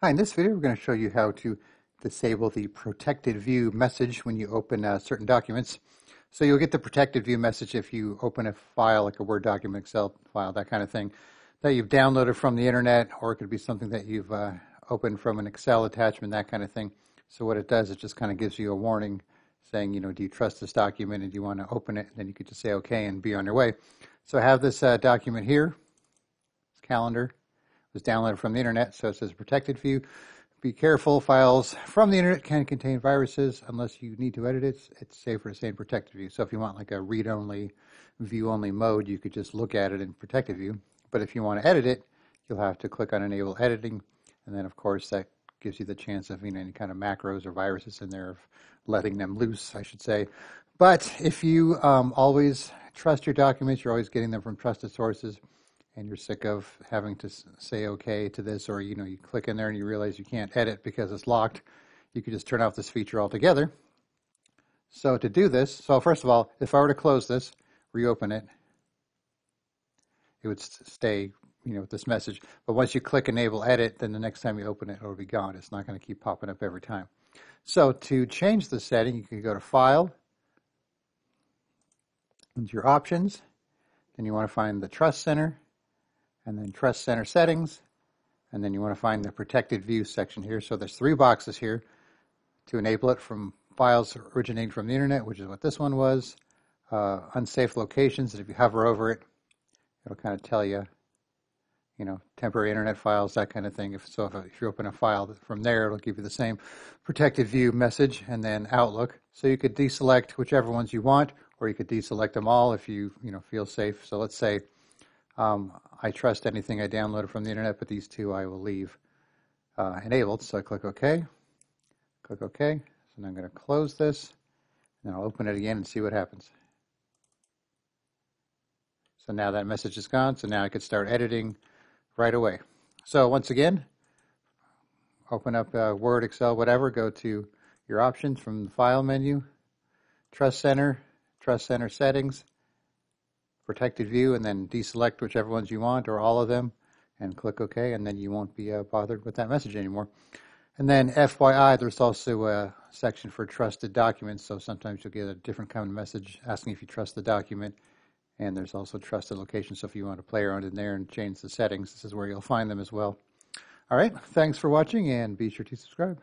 Hi, in this video we're going to show you how to disable the protected view message when you open uh, certain documents. So you'll get the protected view message if you open a file like a Word document, Excel file, that kind of thing, that you've downloaded from the internet, or it could be something that you've uh, opened from an Excel attachment, that kind of thing. So what it does, it just kind of gives you a warning saying, you know, do you trust this document and do you want to open it? And then you could just say okay and be on your way. So I have this uh, document here, calendar was downloaded from the internet, so it says protected view. Be careful, files from the internet can contain viruses unless you need to edit it. It's safer to stay in protected view. So if you want like a read-only, view-only mode, you could just look at it in protected view. But if you want to edit it, you'll have to click on enable editing. And then of course that gives you the chance of you know, any kind of macros or viruses in there, of letting them loose, I should say. But if you um, always trust your documents, you're always getting them from trusted sources, and you're sick of having to say okay to this, or you know, you click in there and you realize you can't edit because it's locked, you could just turn off this feature altogether. So to do this, so first of all, if I were to close this, reopen it, it would stay, you know, with this message. But once you click enable edit, then the next time you open it, it'll be gone. It's not going to keep popping up every time. So to change the setting, you can go to File, into your options, then you want to find the Trust Center, and then Trust Center Settings, and then you want to find the Protected View section here. So there's three boxes here to enable it from files originating from the internet, which is what this one was. Uh, unsafe locations, and if you hover over it, it'll kind of tell you, you know, temporary internet files, that kind of thing. If so, if, if you open a file from there, it'll give you the same protected view message, and then Outlook. So you could deselect whichever ones you want, or you could deselect them all if you, you know, feel safe. So let's say um, I trust anything I downloaded from the internet, but these two I will leave uh, enabled. So I click OK, click OK. So now I'm going to close this, and I'll open it again and see what happens. So now that message is gone, so now I could start editing right away. So once again, open up uh, Word, Excel, whatever, go to your options from the File menu, Trust Center, Trust Center Settings, protected view and then deselect whichever ones you want or all of them and click OK and then you won't be uh, bothered with that message anymore. And then FYI, there's also a section for trusted documents. So sometimes you'll get a different kind of message asking if you trust the document. And there's also trusted locations. So if you want to play around in there and change the settings, this is where you'll find them as well. All right. Thanks for watching and be sure to subscribe.